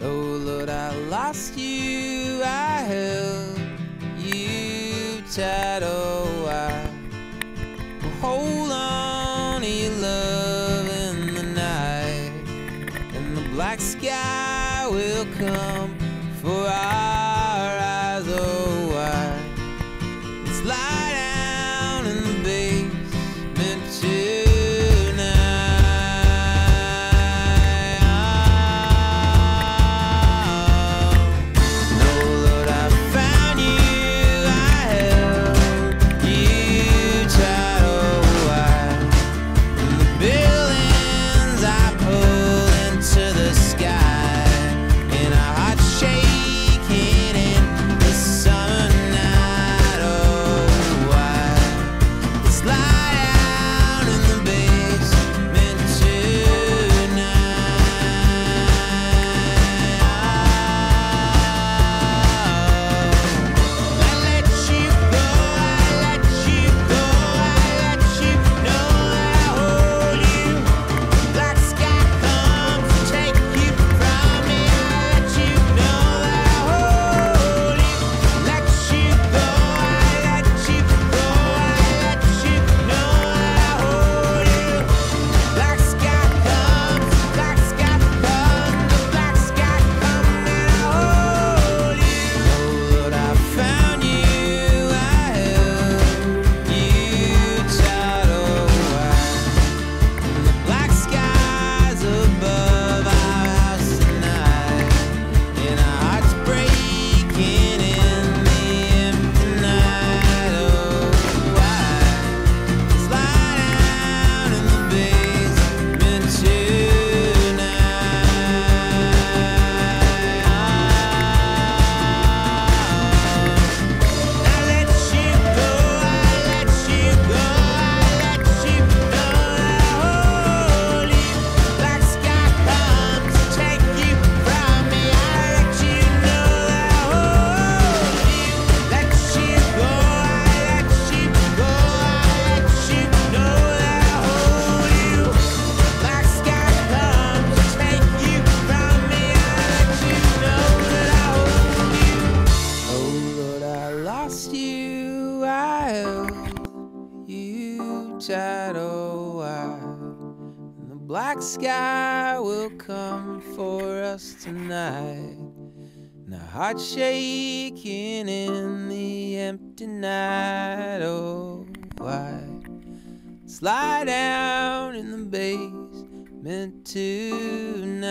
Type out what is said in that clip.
Oh Lord, I lost you, I held you tight, oh I hold on to your love in the night, and the black sky will come. you shadow wild. And the black sky will come for us tonight. The heart shaking in the empty night, oh why? Slide down in the basement tonight.